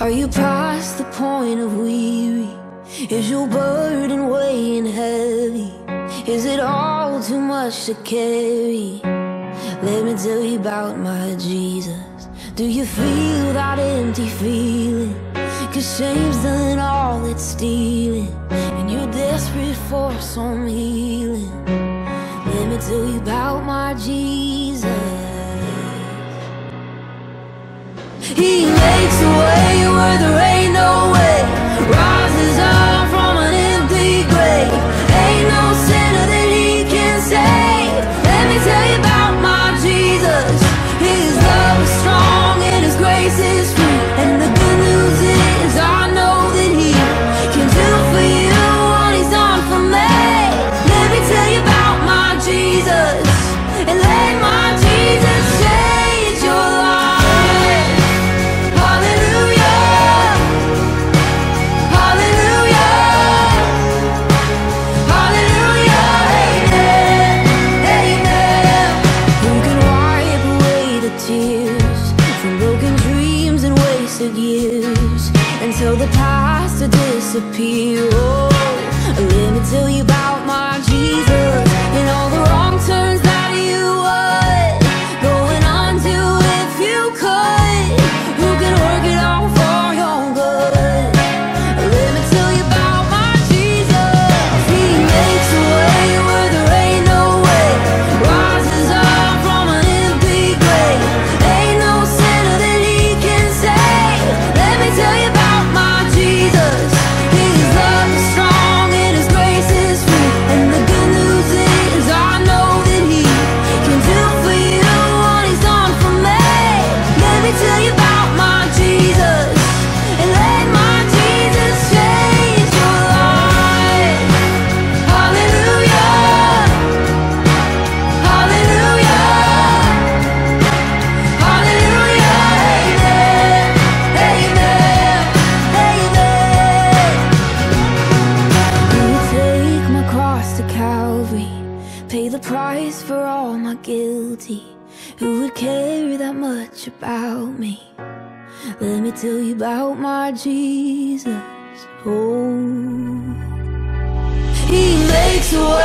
Are you past the point of weary? Is your burden weighing heavy? Is it all too much to carry? Let me tell you about my Jesus. Do you feel that empty feeling? Cause shame's done all it's stealing. And you're desperate for some healing. Let me tell you about my Jesus. He makes a way you were the rain. for the past to disappear. Oh, let me tell you about my Jesus. for all my guilty Who would care that much about me. Let me tell you about my Jesus. Oh. He makes a way